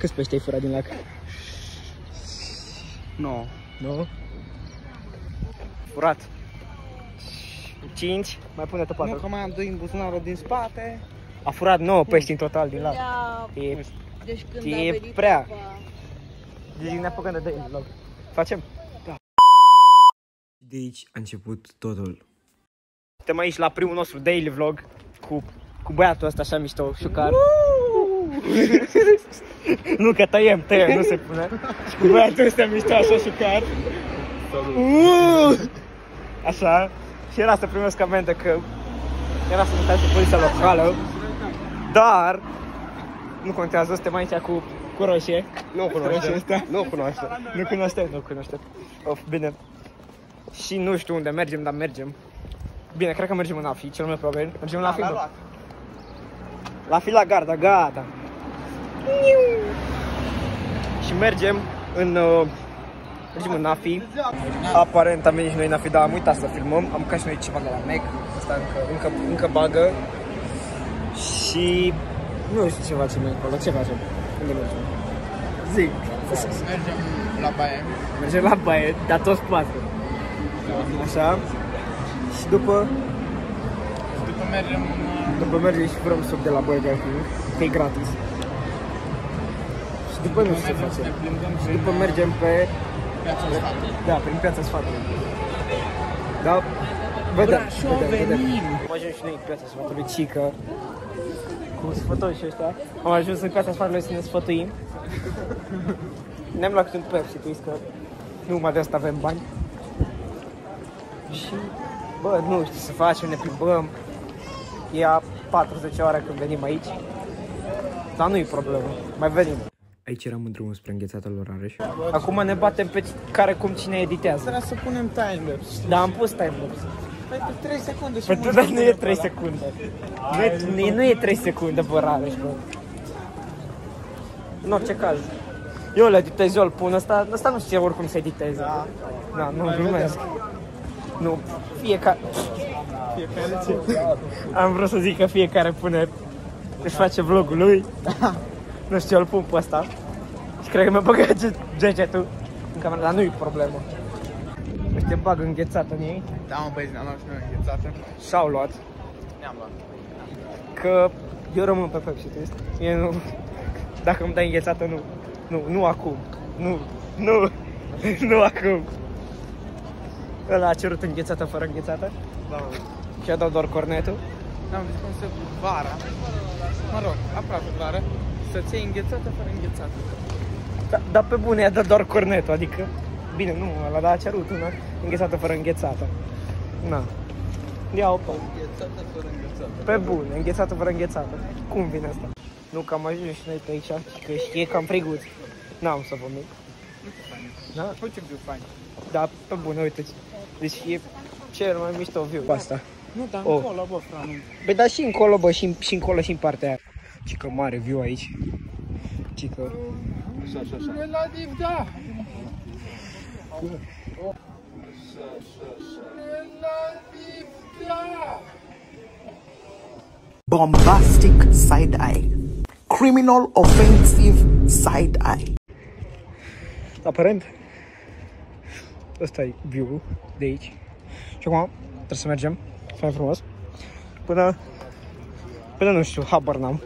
Câți pești ai furat din lac? Nu. Nu? Furat. 5, mai pune pe Nu, 4. că mai am doi în buzunarul din spate. A furat 9 pești în total din lac. Da, E, deci când E a venit prea. apa, deci ne apucăm de daily vlog. Facem? Da. De aici a început totul. Suntem aici la primul nostru daily vlog cu, cu băiatul ăsta așa mișto, șucar. nu că tăiem, tăiem, nu se pune. Și cu băiatul ăsta mișto așa șucar. Uh! Așa. Și era să primesc amendă că era să mă cu poliția locală. Dar nu contează, suntem aici cu, cu roșie. Nu Roșie ăsta. Nu cunoaște. Nu cunoaște, nu cunoaște. Of, bine. Și nu știu unde mergem, dar mergem. Bine, cred că mergem în AFI, cel mai probabil. Mergem la AFI, bă. La AFI la garda, gata. Și mergem în... Uh, mergem în AFI. Aparent am venit și noi în AFI, dar am uitat să filmăm. Am mâncat și noi ceva de la Mac. Asta încă, încă, încă bagă. Și... Nu știu ce facem noi acolo. Ce facem? Unde mergem? Zic. Mergem la baie. Mergem la baie, dar toți patru. Așa. Și după, După mergem după mergem și vrem suc de la Burger King, că e gratis. Și după nu știu ce mergem să ne facem. plimbăm Și prin după mergem pe, piața sfatului. da, prin piața sfatului. Da, vedem, Brașov, vedem, vedem. venim! Am ajuns și noi în piața sfatului, cică. Cu sfătoși și ăștia. Am ajuns în piața sfatului să ne sfătuim. Ne-am luat câte un Pepsi, tu că numai de asta avem bani. Și, bă, nu știu ce să facem, ne plimbăm. E a 40 ore când venim aici. Dar nu e problemă, mai venim. Aici eram în drumul spre înghețatul lor Areș. Acum ne batem pe care cum cine editează. Trebuie să punem timelapse. Da, am pus timelapse. Păi pe 3 secunde și Păi mult tu, dar nu e pune 3 pe secunde. Nu e, nu e, nu e 3 secunde, bă, Rareș, bă. În orice caz. Eu le editez, eu îl pun, ăsta, ăsta nu știe oricum să editeze. Da. Da, nu, glumesc. Nu, fiecare... Fiecare ce? Am vrut să zic că fiecare pune, își face vlogul lui. Nu știu, eu îl pun pe ăsta. Și cred că mi-a băgat ge- gegetul în cameră, dar nu e problemă. Ăștia bag înghețată în ei Da, mă, băieți, ne-am luat și noi înghețată. și-au luat. Ne-am luat. Că eu rămân pe Pepsi Twist. Eu nu... Dacă îmi dai înghețată, nu. Nu, nu acum. Nu, nu, nu acum. Ăla a cerut înghețată fără înghețată Da, mă. și a dat doar cornetul. Da, mă, deci cum să vara, mă rog, aproape vara, să-ți iei înghețată fără înghețată. Da, dar pe bune i-a dat doar cornetul, adică... Bine, nu, ăla dar a cerut una înghețată fără înghețată. Na. Ia-o pe Înghețată fără înghețată. Pe bune, înghețată fără înghețată. Cum vine asta? Nu, că am ajuns și noi pe aici și că știe că am frigut. N-am să vomit. Da? Uite viu fain. Da, pe bune, uite Deci e cel mai mișto view pe asta. Nu, dar Oh. încolo, bă, franu. Băi, dar și încolo, bă, și, și încolo și în partea aia. Ce că mare view aici. Ce că... Așa, așa, așa. Relativ, da. Relativ, da. bombastic side eye, criminal offensive side eye. Aparent, ăsta e view de aici. Și acum trebuie să mergem, mai frumos, până, până nu știu, habar n-am.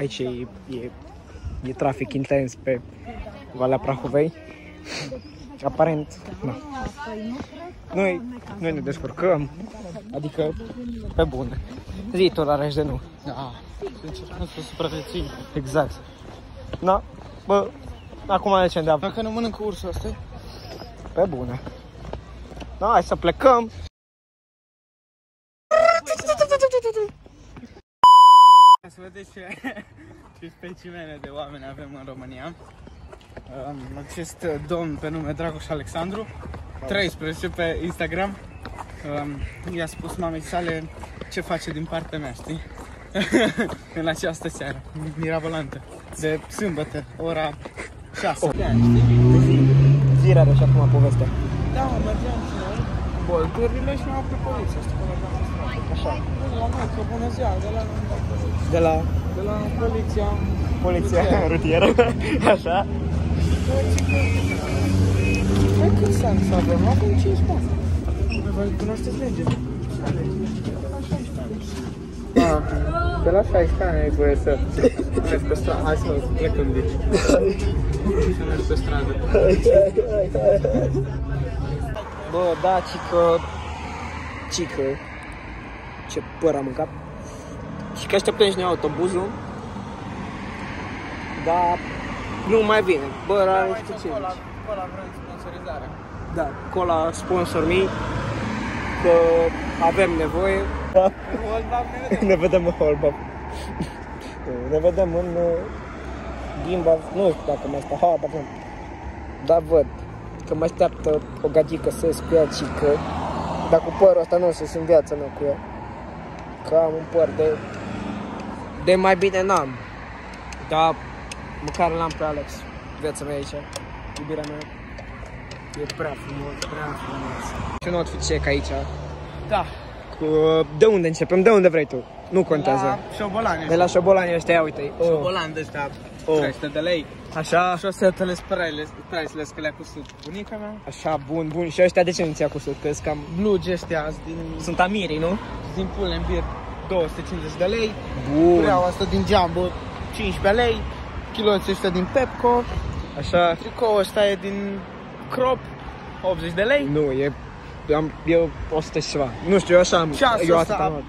Aici e, e, e trafic intens pe Valea Prahovei. Aparent, nu. Noi, noi ne descurcăm, adică pe bune. Zi tu la de nu. Da. Încercăm să supraviețuim. Exact. Na, bă, acum ne ducem de apă. Dacă nu mănâncă ursul ăsta, Pe bune. Da, hai să plecăm. Să vedeți ce, ce specimene de oameni avem în România. Um, acest domn pe nume Dragoș Alexandru, 13 pe Instagram, um, i-a spus mamei sale ce face din partea mea, știi? în această seară, mirabolantă, de sâmbătă, ora 6. Oh. Zirea de și acum povestea. Da, mă, mergeam și noi, bolturile și m-a oprit poliția, știi că mergeam pe stradă. Așa. La noi, că bună ziua, de la De la De la poliția. Poliția rutieră, așa. Păi câți ani să avem? Avem 5 ani. Vă cunoașteți legea? Ah, de la 16 ani ai voie să mergi pe stradă. Hai să plecăm de aici. Să mergi pe stradă. Bă, da, cică... Cică... Ce păr am mâncat. Și că așteptăm și noi autobuzul. Dar nu mai vine. Bă, are știu ce. Cola, cola vrem sponsorizare. Da, cola sponsor me că avem nevoie. ne vedem în Holbab. ne vedem în uh, Gimba, nu știu dacă mai stă, habar nu. Dar văd că mă așteaptă o gadică să ies cu ea și că dar cu părul ăsta nu o să sunt viața mea cu ea. Că am un păr de, de mai bine n-am. Dar măcar l-am pe Alex. Viața mea aici, iubirea mea. E prea frumos, prea frumos. Ce un outfit check aici. Da. Cu, de unde începem? De unde vrei tu? Nu contează. La șobolani. De la șobolanii ăștia, ia uite. Oh. Șobolani de ăștia. Oh. 300 de lei. Așa, Șosetele priceless, priceless că le-a cusut bunica mea. așa, bun, bun. Și ăștia de ce nu ți-a cusut? Că cam... Blugi ăștia azi din, Sunt amirii, nu? din Pull&Bear 250 de lei. Bun. Vreau asta din Jumbo 15 lei. Chiloții ăștia din Pepco. Așa. Tricoul ăsta e din Crop 80 de lei. Nu, e... Am, eu 100 și ceva. Nu știu, eu așa am. Ceasul eu ăsta- atât am luat.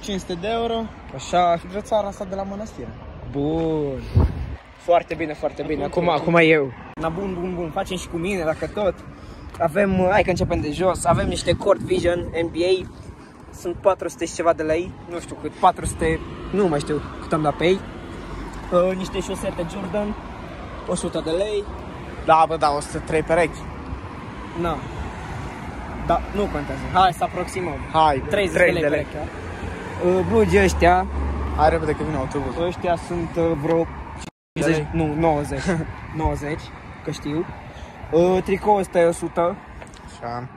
500 de euro. Așa, Și brățara asta de la mănăstire. bun. Foarte bine, foarte bine. Acum, acum eu. Na bun, bun, bun. Facem și cu mine, dacă tot. Avem, uh, hai că începem de jos, avem niște Court Vision NBA. Sunt 400 și ceva de lei, nu știu cât, 400, nu mai știu cât am dat pe ei. Uh, niște șosete Jordan, 100 de lei. Da, bă, da, 103 perechi. Na. Da, nu contează. Hai să aproximăm. Hai, 30 de lei, de lei. Uh, blugi ăștia, Hai repede că vine autobuzul. ăștia sunt uh, vreo 50, nu, 90. 90, că știu. Uh, tricoul ăsta e 100. Așa.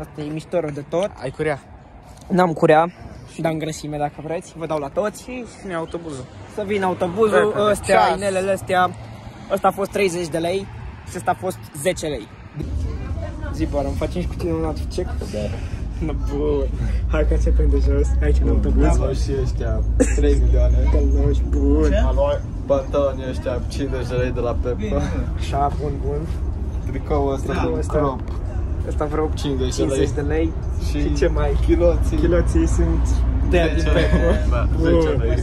Asta e miștorul de tot. Ai curea. N-am curea, dar în grăsime dacă vreți. Vă dau la toți. Și vine autobuzul. Să vină autobuzul, Repede. ăstea, Ceas. inelele astea. Ăsta a fost 30 de lei și ăsta a fost 10 lei. Zi, bă, îmi facem și cu tine un alt check? Da. No, bun. Hai că începem de jos. Aici în autobuz. Alo și ăștia 3 milioane Calmoși, bun. Alo, pantaloni ăștia 50 de lei de la Pepco Așa, bun, bun. Tricoul ăsta Tricoul din ăsta. crop Ăsta vreo 50 de 50 de lei. Și ce mai? Chiloții Chiloții sunt de aia din 10 lei. Pepco. Da, 10 lei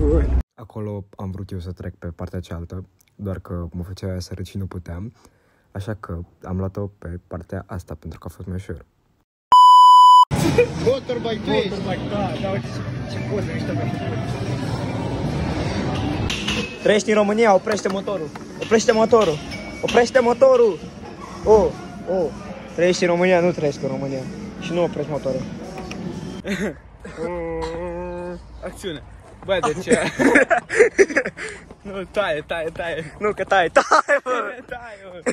Bun. Acolo am vrut eu să trec pe partea cealaltă, doar că mă făcea aia să râd și nu puteam, așa că am luat-o pe partea asta pentru că a fost mai ușor. Motorbike tu ești. Da, da, uite ce, ce poze mișto mi Trăiești în România, oprește motorul. Oprește motorul. Oprește motorul. Oh, oh. Trăiești în România, nu trăiești în România. Și nu oprești motorul. Acțiune. Bă, de ce? nu, taie, taie, taie. Nu, că tai, tai, bă. Taie, bă.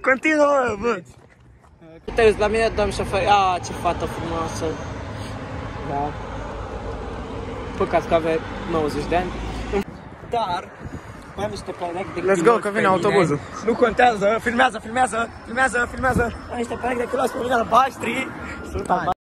Continuă, bă. Te uiți la mine, domn șofer. A, ce fată frumoasă. Da. Păcat că avea 90 de ani. Dar, mai am niște perechi de Let's go, culoți că pe vine mine. autobuzul. Nu contează, filmează, filmează, filmează, filmează. Am niște perechi de culoți pe mine albaștri. Sunt albaștri.